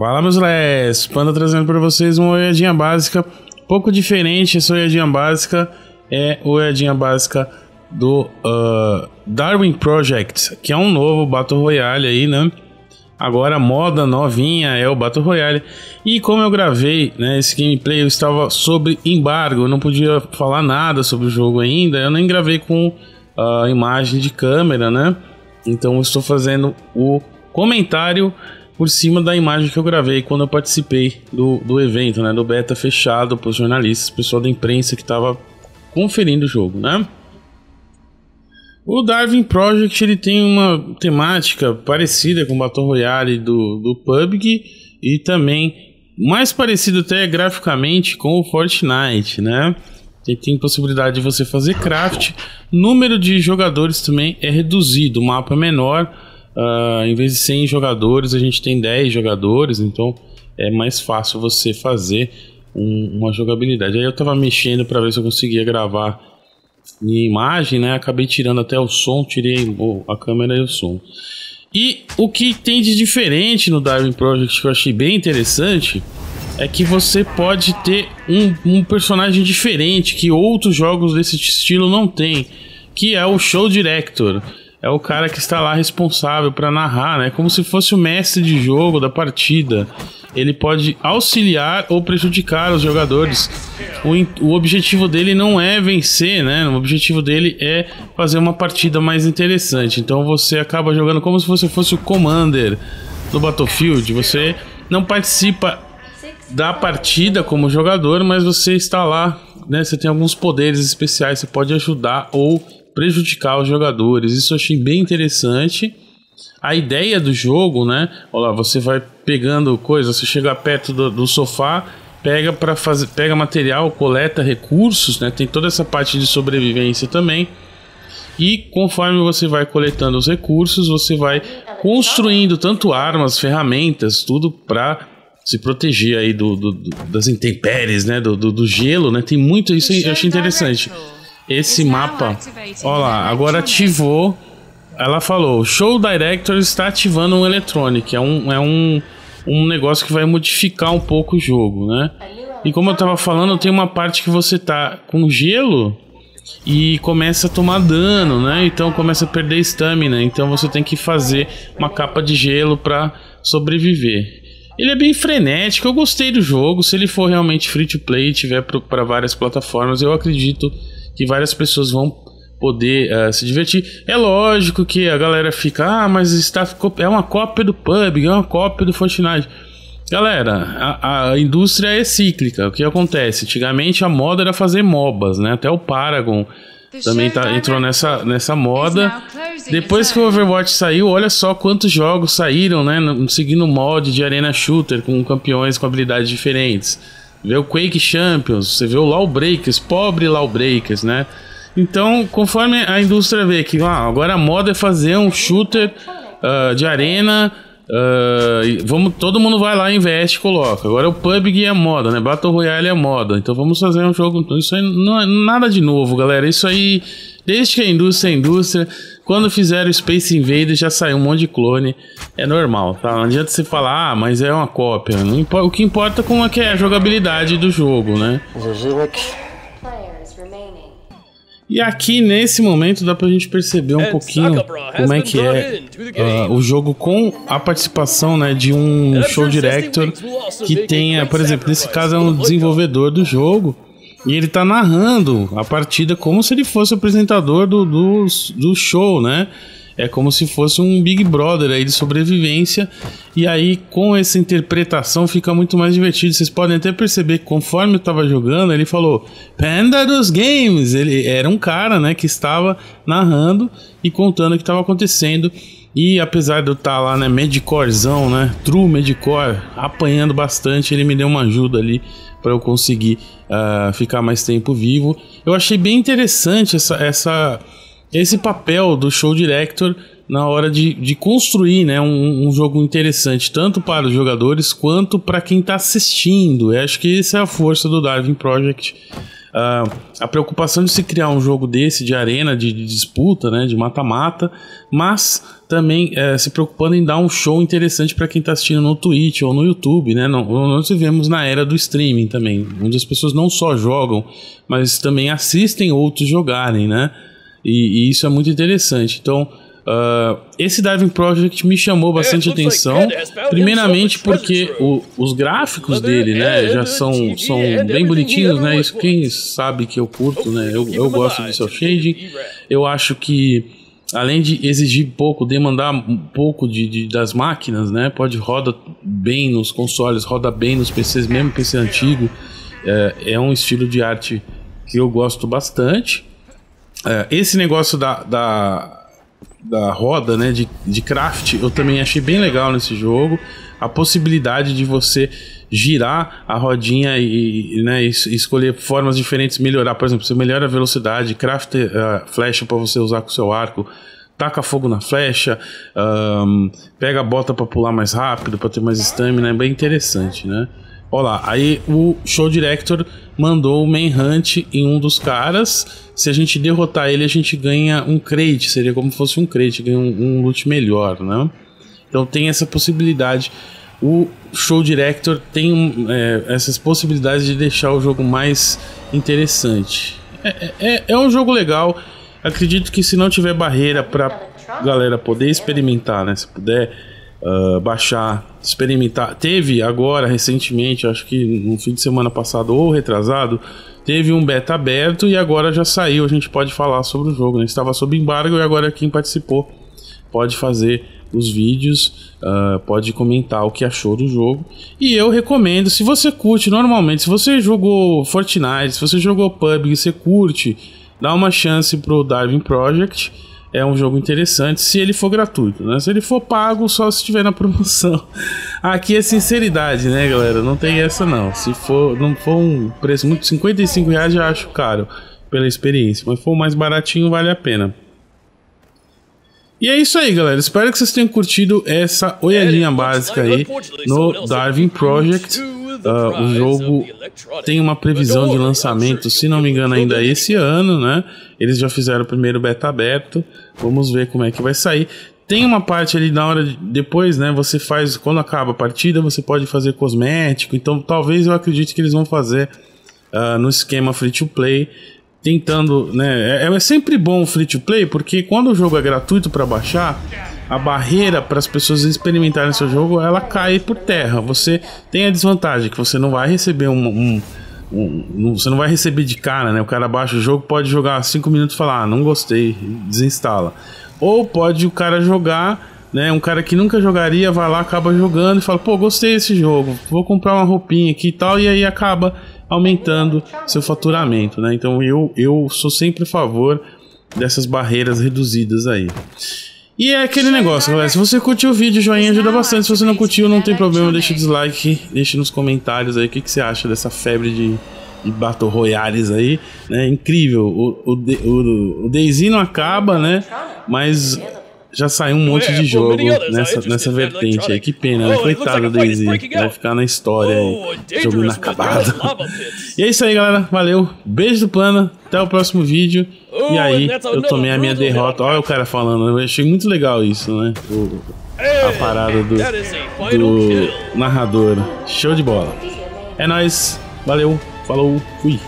Fala meus les, Panda trazendo para vocês uma olhadinha básica, pouco diferente essa olhadinha básica, é a olhadinha básica do uh, Darwin Project, que é um novo Battle Royale aí, né? Agora moda novinha é o Battle Royale. E como eu gravei né, esse gameplay, eu estava sob embargo, eu não podia falar nada sobre o jogo ainda, eu nem gravei com a uh, imagem de câmera, né? Então eu estou fazendo o comentário por cima da imagem que eu gravei quando eu participei do, do evento, né? Do beta fechado para os jornalistas, pessoal da imprensa que estava conferindo o jogo, né? O Darwin Project ele tem uma temática parecida com o Battle Royale do, do PUBG e também mais parecido até graficamente com o Fortnite, né? Tem possibilidade de você fazer craft. Número de jogadores também é reduzido, o mapa é menor Uh, em vez de 100 jogadores, a gente tem 10 jogadores, então é mais fácil você fazer um, uma jogabilidade. Aí eu tava mexendo para ver se eu conseguia gravar minha imagem, né? Acabei tirando até o som, tirei a câmera e o som. E o que tem de diferente no Darwin Project que eu achei bem interessante é que você pode ter um, um personagem diferente que outros jogos desse estilo não tem, que é o Show Director é o cara que está lá responsável para narrar, né? Como se fosse o mestre de jogo da partida. Ele pode auxiliar ou prejudicar os jogadores. O, o objetivo dele não é vencer, né? O objetivo dele é fazer uma partida mais interessante. Então você acaba jogando como se você fosse o commander do Battlefield. Você não participa da partida como jogador, mas você está lá, né? Você tem alguns poderes especiais, você pode ajudar ou prejudicar os jogadores. Isso eu achei bem interessante. A ideia do jogo, né? Olha lá, você vai pegando coisas, você chega perto do, do sofá, pega para fazer, pega material, coleta recursos, né? Tem toda essa parte de sobrevivência também. E conforme você vai coletando os recursos, você vai construindo tanto armas, ferramentas, tudo para se proteger aí do, do, do, das intempéries, né? Do, do, do gelo, né? Tem muito isso, eu achei interessante esse mapa. Olha lá, agora ativou. Ela falou: Show Director está ativando um Electronic. É um, é um, um negócio que vai modificar um pouco o jogo, né? E como eu tava falando, tem uma parte que você tá com gelo e começa a tomar dano, né? Então começa a perder estamina. Então você tem que fazer uma capa de gelo para sobreviver. Ele é bem frenético, eu gostei do jogo. Se ele for realmente free to play e tiver para várias plataformas, eu acredito que várias pessoas vão poder uh, se divertir. É lógico que a galera fica, ah, mas está é uma cópia do PUBG, é uma cópia do Fortnite. Galera, a, a, indústria é cíclica. O que acontece? Antigamente a moda era fazer MOBAs, né? Até o Paragon também tá, entrou nessa, nessa moda. Depois que o Overwatch saiu, olha só quantos jogos saíram, né? Seguindo o mod de Arena Shooter com campeões com habilidades diferentes vê o Quake Champions, você vê o Lawbreakers, pobre Lawbreakers, né? Então, conforme a indústria vê que ah, agora a moda é fazer um shooter uh, de arena, uh, vamos, todo mundo vai lá, investe e coloca. Agora o PUBG é moda, né? Battle Royale é moda. Então vamos fazer um jogo. Isso aí não é nada de novo, galera. Isso aí, desde que a indústria é indústria, quando fizeram Space Invaders já saiu um monte de clone. É normal, tá? Não adianta você falar, ah, mas é uma cópia. Não o que importa com é que é a jogabilidade do jogo, né? E aqui nesse momento dá pra gente perceber um pouquinho como é que é uh, o jogo com a participação né, de um show director que tenha, por exemplo, nesse caso é um desenvolvedor do jogo e ele tá narrando a partida como se ele fosse o apresentador do, do, do show, né? É como se fosse um Big Brother aí de sobrevivência. E aí, com essa interpretação, fica muito mais divertido. Vocês podem até perceber que conforme eu estava jogando, ele falou Panda dos Games. Ele era um cara, né, que estava narrando e contando o que estava acontecendo. E apesar de eu estar tá lá, né, Medicorzão, né, True Medicore, apanhando bastante, ele me deu uma ajuda ali para eu conseguir uh, ficar mais tempo vivo. Eu achei bem interessante essa, essa, esse papel do show director na hora de, de construir né, um, um jogo interessante, tanto para os jogadores quanto para quem está assistindo. Eu acho que essa é a força do Darwin Project. Uh, a preocupação de se criar um jogo desse, de arena, de, de disputa, né, de mata-mata, mas também uh, se preocupando em dar um show interessante para quem está assistindo no Twitch ou no YouTube, né? Não, nós vivemos na era do streaming também, onde as pessoas não só jogam, mas também assistem outros jogarem, né? E, e isso é muito interessante. Então, Uh, esse Diving Project me chamou bastante atenção, primeiramente porque o, os gráficos dele, né, já são, são bem bonitinhos, né, isso quem sabe que eu curto, né, eu, eu gosto de cel shading, eu acho que além de exigir pouco, demandar um pouco de, de, das máquinas, né, pode roda bem nos consoles, roda bem nos PCs, mesmo PC antigo, é, é um estilo de arte que eu gosto bastante. É, esse negócio da, da da roda, né, de, de craft, eu também achei bem legal nesse jogo. A possibilidade de você girar a rodinha e, né, escolher formas diferentes, melhorar. Por exemplo, você melhora a velocidade, craft a uh, flecha para você usar com o seu arco, taca fogo na flecha, um, pega a bota para pular mais rápido, para ter mais stamina, é bem interessante, né? Olha lá, aí o Show Director mandou o Manhunt em um dos caras. Se a gente derrotar ele, a gente ganha um crate. Seria como se fosse um crate, ganha um, um loot melhor, né? Então tem essa possibilidade. O Show Director tem é, essas possibilidades de deixar o jogo mais interessante. É, é, é um jogo legal. Acredito que se não tiver barreira para galera poder experimentar, né? Se puder uh, baixar, experimentar. Teve agora, recentemente, acho que no fim de semana passado ou retrasado, teve um beta aberto e agora já saiu. A gente pode falar sobre o jogo. Né? Estava sob embargo e agora quem participou pode fazer os vídeos, uh, pode comentar o que achou do jogo. E eu recomendo, se você curte normalmente, se você jogou Fortnite, se você jogou PUBG, você curte, dá uma chance pro Darwin Project é um jogo interessante se ele for gratuito, né? Se ele for pago, só se estiver na promoção. Aqui é sinceridade, né, galera? Não tem essa não. Se for, não for um preço muito, 55 reais já acho caro pela experiência, mas for mais baratinho vale a pena. E é isso aí, galera. Espero que vocês tenham curtido essa olhadinha básica aí no Darwin Project. Uh, o jogo tem uma previsão de lançamento, se não me engano, ainda esse ano, né? Eles já fizeram o primeiro beta aberto. Vamos ver como é que vai sair. Tem uma parte ali na hora de, depois, né? Você faz quando acaba a partida, você pode fazer cosmético. Então, talvez eu acredite que eles vão fazer uh, no esquema free to play tentando, né? É, é sempre bom o free to play porque quando o jogo é gratuito para baixar, a barreira para as pessoas experimentarem seu jogo ela cai por terra. Você tem a desvantagem que você não vai receber um, um, você não vai receber de cara, né? O cara baixa o jogo, pode jogar 5 minutos e falar, ah, não gostei, desinstala. Ou pode o cara jogar né? Um cara que nunca jogaria vai lá, acaba jogando e fala, pô, gostei desse jogo, vou comprar uma roupinha aqui e tal, e aí acaba aumentando seu faturamento, né? Então eu, eu sou sempre a favor dessas barreiras reduzidas aí. E é aquele negócio, galera. Se você curtiu o vídeo, joinha ajuda bastante. Se você não curtiu, não tem problema, deixa o dislike, deixa nos comentários aí o que, que você acha dessa febre de, de Battle Royales aí, né? Incrível. O, o, o, o Daisy não acaba, né? Mas já saiu um monte de jogo nessa, nessa vertente aí. Que pena, né? Coitado do Daisy. Vai ficar na história aí. Jogo inacabado. e é isso aí, galera. Valeu. Beijo do Plana. Até o próximo vídeo. E aí, eu tomei a minha derrota. Olha o cara falando. Eu achei muito legal isso, né? O, a parada do, do narrador. Show de bola. É nóis. Valeu. Falou. Fui.